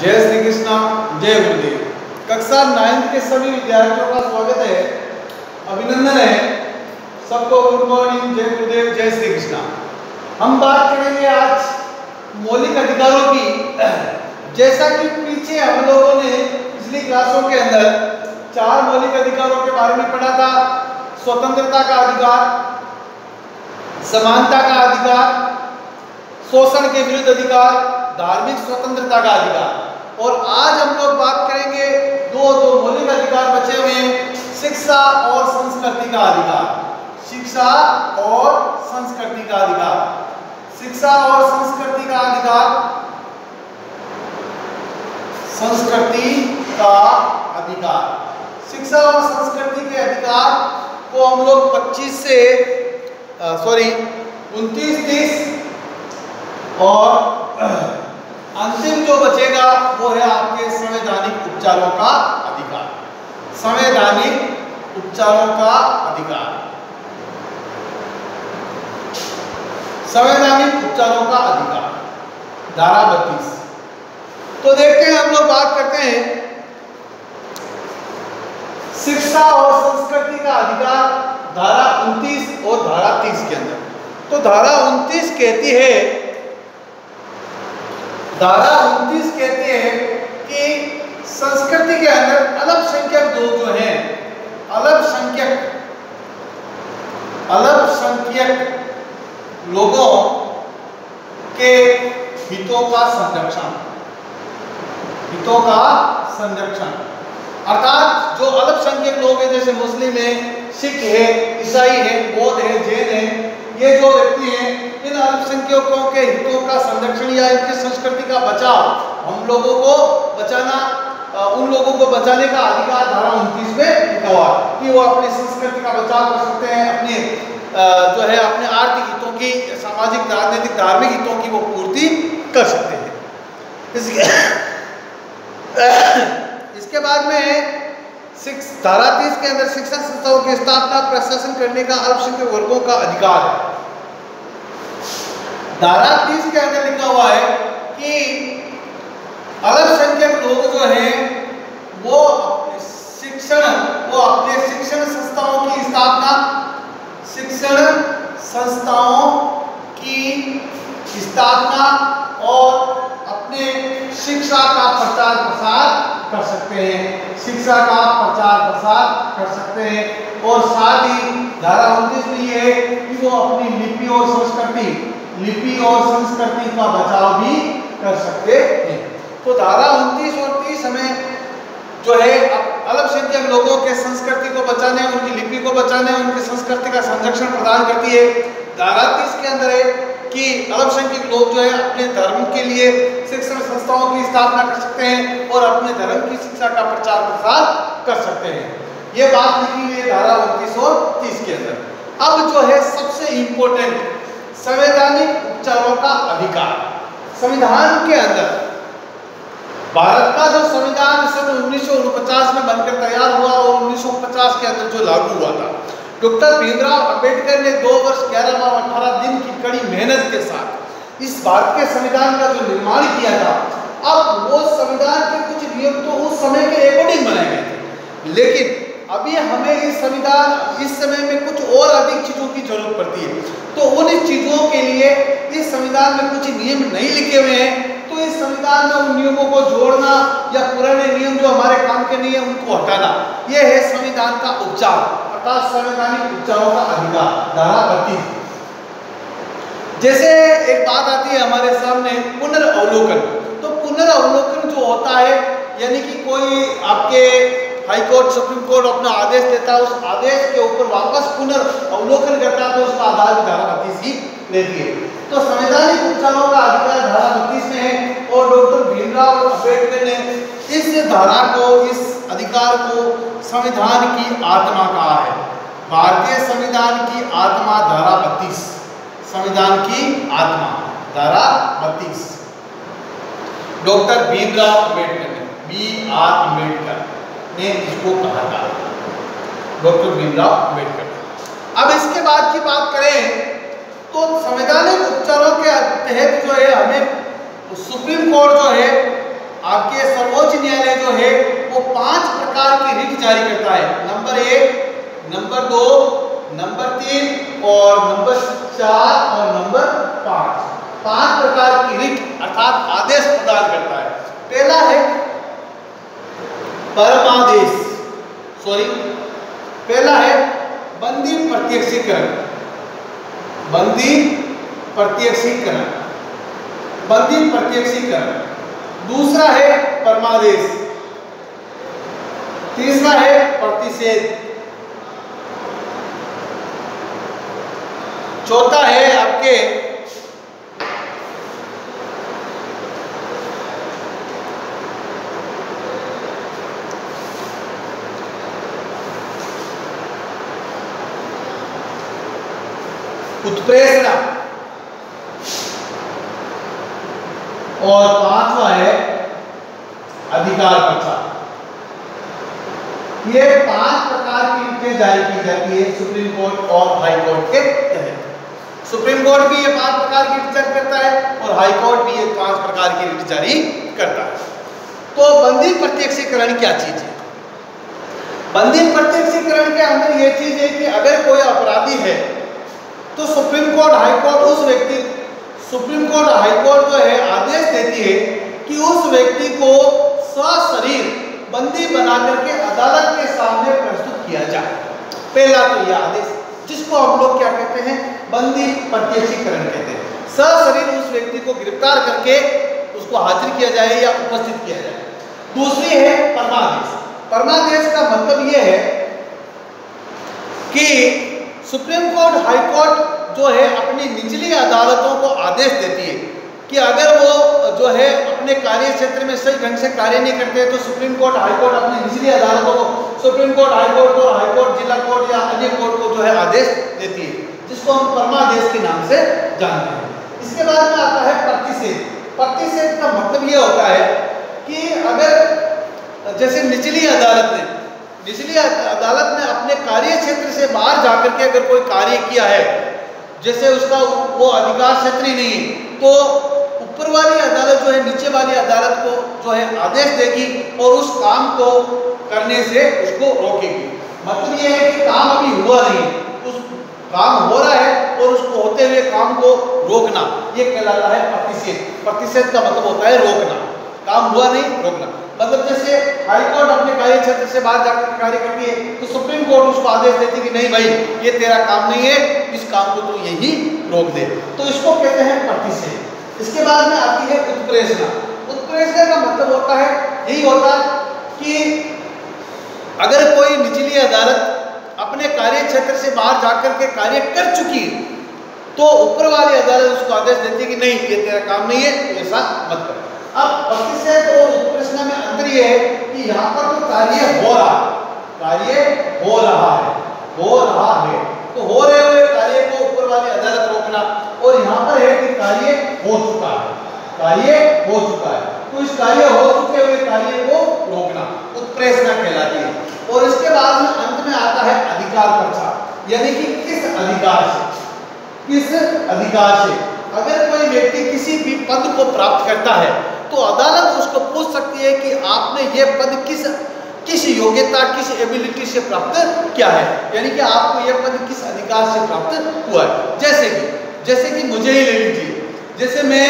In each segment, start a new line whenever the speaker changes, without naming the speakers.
जय श्री कृष्णा जय गुरुदेव। कक्षा नाइन्थ के सभी विद्यार्थियों का स्वागत है। अभिनंदन है सबको, गुड मॉर्निंग, जय गुरुदेव, जय श्री कृष्णा हम बात करेंगे आज मौलिक अधिकारों की। जैसा कि पीछे हम लोगों ने पिछली क्लासों के अंदर चार मौलिक अधिकारों के बारे में पढ़ा था। स्वतंत्रता का अधिकार, समानता का अधिकार, शोषण के विरुद्ध अधिकार, धार्मिक स्वतंत्रता का अधिकार। और आज हम लोग बात करेंगे दो दो मौलिक अधिकार बचे हुए हैं, शिक्षा और संस्कृति का अधिकार। शिक्षा और संस्कृति का अधिकार। शिक्षा और संस्कृति का अधिकार। संस्कृति का अधिकार। शिक्षा और संस्कृति के अधिकार को हम लोग 25 से सॉरी उनतीस, तीस और अंतिम जो बचेगा वो है आपके संवैधानिक उपचारों का अधिकार। संवैधानिक उपचारों का अधिकार। संवैधानिक उपचारों का अधिकार। धारा बत्तीस। तो देखते हैं, हम लोग बात करते हैं। शिक्षा और संस्कृति का अधिकार धारा 29 और धारा 30 के अंदर। तो धारा 29 कहती है धारा 29 कहती है कि संस्कृति के अंदर अल्पसंख्यक लोग जो हैं अल्पसंख्यक अल्पसंख्यक लोगों के हितों का संरक्षण, हितों का संरक्षण। अर्थात जो अल्पसंख्यक लोग हैं, जैसे मुस्लिम है, सिख है, ईसाई है, बौद्ध है, जैन है ये जो व्यक्ति हैं, इन अल्पसंख्यकों के हितों का संरक्षण या इनकी संस्कृति का बचाव, हम लोगों को बचाना उन लोगों को बचाने का अधिकार धारा उनतीस में लिखा हुआ कि वो अपनी संस्कृति का बचाव कर सकते हैं, अपने जो है, अपने आर्थिक हितों की, सामाजिक, राजनीतिक, धार्मिक हितों की वो पूर्ति कर सकते हैं। इसके इसके बाद में धारा तीस के अंदर शिक्षण संस्थाओं की स्थापना, प्रशासन करने का, अल्पसंख्यक वर्गों का अधिकार है। धारा तीस के अंदर लिखा हुआ है कि अल्पसंख्यक लोग जो हैं, वो शिक्षण, वो अपने शिक्षण संस्थाओं की स्थापना, शिक्षण संस्थाओं की स्थापना और अपने शिक्षा का प्रचार प्रसार कर सकते हैं। शिक्षा का प्रचार प्रसार कर सकते हैं। और साथ ही धारा उनतीस में ये है कि वो अपनी लिपि और संस्कृति लिपि और संस्कृति का बचाव भी कर सकते हैं। तो धारा उनतीस और तीस हमें जो है अल्पसंख्यक लोगों के संस्कृति को बचाने, उनकी लिपि को बचाने, उनकी संस्कृति का संरक्षण प्रदान करती है। धारा तीस के अंदर है कि अल्पसंख्यक लोग जो है, अपने धर्म के लिए शिक्षण संस्थाओं की स्थापना कर सकते हैं और अपने धर्म की शिक्षा का प्रचार प्रसार कर सकते हैं। ये बात लिखी हुई है धारा उनतीस और तीस के अंदर। अब जो है, सबसे इंपॉर्टेंट संवैधानिक उपचारों का अधिकार। संविधान के अंदर भारत का जो संविधान सन उन्नीस में बनकर तैयार हुआ और 1950 के अंदर जो लागू हुआ था। डॉक्टर भीमराव अंबेडकर ने दो वर्ष, ग्यारह माह अठारह दिन की कड़ी मेहनत के साथ इस भारत के संविधान का जो निर्माण किया था, अब वो संविधान के कुछ नियम तो उस समय के अकॉर्डिंग बनाए गए थे। लेकिन अभी हमें इस संविधान, इस समय में कुछ और अधिक चीज़ों की ज़रूरत पड़ती है। तो उन चीज़ों के लिए इस संविधान में कुछ नियम नहीं लिखे हुए हैं। तो इस संविधान में उन नियमों को जोड़ना या पुराने नियम जो हमारे काम के नहीं है, उनको हटाना यह है संविधान का उपचार, अर्थात संवैधानिक उपचारों का अधिकार, धारा बत्तीस। जैसे एक बात आती है हमारे सामने पुनर्वलोकन तो पुनर्वलोकन जो होता है, यानी कि कोई आपके हाई कोर्ट, सुप्रीम कोर्ट अपना आदेश देता है। उस आदेश के ऊपर वापस पुनर्वलोकन करता है तो उसका आधार धारा बत्तीस ही लेती है तो संवैधानिक उपचारों का अधिकार धारा बत्तीस में है और डॉक्टर भीमराव अंबेडकर ने इस धारा को, इस अधिकार को संविधान की आत्मा कहा है। भारतीय संविधान की आत्मा धारा बत्तीस। संविधान की आत्मा धारा बत्तीस। डॉक्टर भीमराव अंबेडकर ने, बी आर अंबेडकर ने इसको कहा था। डॉक्टर भीमराव अंबेडकर अब इसके बाद की बात करें तो संवैधानिक उपचारों के तहत जो है हमें सुप्रीम कोर्ट जो है, आपके सर्वोच्च न्यायालय जो है, वो पाँच प्रकार की रिट जारी करता है। नंबर एक, नंबर दो, नंबर तीन और नंबर चार और नंबर पाँच। पाँच प्रकार की रिट अर्थात आदेश प्रदान करता है। पहला है परमादेश। सॉरी पहला है बंदी प्रत्यक्षीकरण। बंदी प्रत्यक्षीकरण। बंदी प्रत्यक्षीकरण। दूसरा है परमादेश। तीसरा है प्रतिषेध। चौथा है आपके उत्प्रेरणा और पांचवा है अधिकार प्रचार ये पाँच प्रकार की रिटें जारी की जाती है सुप्रीम कोर्ट और हाई कोर्ट के तहत। सुप्रीम कोर्ट भी ये पाँच प्रकार की रिट जारी करता है और हाई कोर्ट भी ये पाँच प्रकार की रिट जारी करता है। तो बंदी प्रत्यक्षीकरण क्या चीज़ है? बंदी प्रत्यक्षीकरण के अंदर ये चीज़ है कि अगर कोई अपराधी है तो सुप्रीम कोर्ट हाई कोर्ट उस व्यक्ति, सुप्रीम कोर्ट हाई कोर्ट जो है, आदेश देती है कि उस व्यक्ति को सशरीर बंदी बना करके अदालत के सामने प्रस्तुत किया जाए। पहला तो यह आदेश, जिसको हम लोग क्या कहते हैं? बंदी प्रत्यक्षीकरण कहते हैं। सशरीर उस व्यक्ति को गिरफ़्तार करके उसको हाजिर किया जाए या उपस्थित किया जाए। दूसरी है परमादेश। परमादेश का मतलब यह है कि सुप्रीम कोर्ट, हाई कोर्ट जो है अपनी निचली अदालतों को आदेश देती है कि अगर वो जो है अपने कार्य क्षेत्र में सही ढंग से कार्य नहीं करते तो सुप्रीम कोर्ट, हाई कोर्ट अपनी निचली अदालतों को, सुप्रीम कोर्ट, हाई कोर्ट को, हाई कोर्ट, जिला कोर्ट या अन्य कोर्ट को जो है आदेश देती है, जिसको हम परमादेश के नाम से जानते हैं। इसके बाद में आता है प्रतिषेध। प्रतिषेध का मतलब ये होता है कि अगर जैसे निचली अदालत ने निचली अदालत ने अपने कार्य क्षेत्र से बाहर जाकर के अगर कोई कार्य किया है, जैसे उसका वो अधिकार क्षेत्र ही नहीं तो ऊपर वाली अदालत जो है, नीचे वाली अदालत को जो है आदेश देगी और उस काम को करने से उसको रोकेगी। मतलब ये है कि काम अभी हुआ नहीं उस काम हो रहा है और उसको होते हुए काम को रोकना, ये कहलाता है प्रतिषेध। प्रतिषेध का मतलब होता है रोकना। काम हुआ नहीं, रोकना। मतलब जैसे हाई कोर्ट अपने कार्य क्षेत्र से बाहर जाकर कार्य करती है तो सुप्रीम कोर्ट उसको आदेश देती कि नहीं भाई, ये तेरा काम नहीं है, इस काम को तू यही रोक दे। तो इसको कहते हैं प्रतिषेध इसके बाद में आती है उत्प्रेषणा उत्प्रेषणा का मतलब होता है, यही होता कि अगर कोई निचली अदालत अपने कार्य क्षेत्र से बाहर जाकर के कार्य कर चुकी है तो ऊपर वाली अदालत उसको आदेश देती है कि नहीं, ये तेरा काम नहीं है ऐसा मत कर। अब प्रतिषेध और उत्प्रेषणा में अंतर यह है कि यहाँ पर तो कार्य हो रहा कार्य हो रहा है। हो रहा है। तो हो रहे हुए कार्य को ऊपर वाली अदालत रोकना। और यहाँ पर है कि कार्य हो चुका है। कार्य हो चुका है। तो इस कार्य हो चुके हुए कार्य को रोकना उत्प्रेषणा कहलाती है। और इसके बाद में अंत में आता है अधिकार प्रचार यानी कि किस अधिकार से? किस अधिकार से? अगर कोई व्यक्ति किसी भी पद को प्राप्त करता है तो अदालत उसको पूछ सकती है कि आपने ये पद किस किस योग्यता, किस एबिलिटी से प्राप्त किया है? यानी कि आपको यह पद किस अधिकार से प्राप्त हुआ है? जैसे कि जैसे कि मुझे ही ले लीजिए। जैसे मैं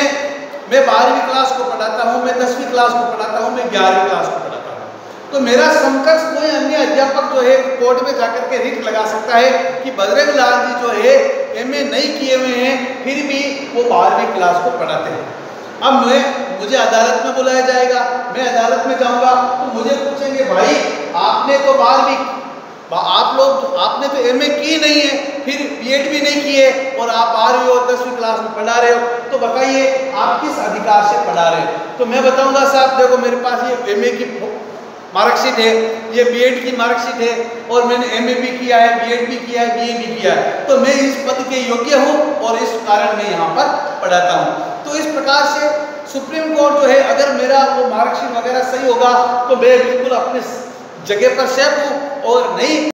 मैं बारहवीं क्लास को पढ़ाता हूँ, मैं दसवीं क्लास को पढ़ाता हूँ, मैं ग्यारहवीं क्लास को पढ़ाता हूँ। तो मेरा समकक्ष कोई अन्य अध्यापक जो है कोर्ट में जाकर के रिट लगा सकता है कि बजरंग लाल जी जो है एमए नहीं किए हुए हैं, फिर भी वो बारहवीं क्लास को पढ़ाते हैं। अब मैं मुझे अदालत में बुलाया जाएगा, मैं अदालत में जाऊँगा। तो मुझे पूछेंगे, भाई, आपने तो बारहवीं आप लोग आपने तो एमए की नहीं है, फिर बीएड भी नहीं किए और आप आ बारहवीं और दसवीं क्लास में पढ़ा रहे हो। तो बताइए, आप किस अधिकार से पढ़ा रहे हो? तो मैं बताऊँगा, साहब, देखो, मेरे पास ये एमए की मार्कशीट है, ये बीएड की मार्कशीट है, और मैंने एमए भी किया है बीएड भी किया है बीए भी किया है। तो मैं इस पद के योग्य हूँ, और इस कारण मैं यहाँ पर पढ़ाता हूँ। तो इस प्रकार से सुप्रीम कोर्ट जो है, अगर मेरा वो मार्कशीट वगैरह सही होगा तो मैं बिल्कुल अपने जगह पर सेफ़ हूँ और नहीं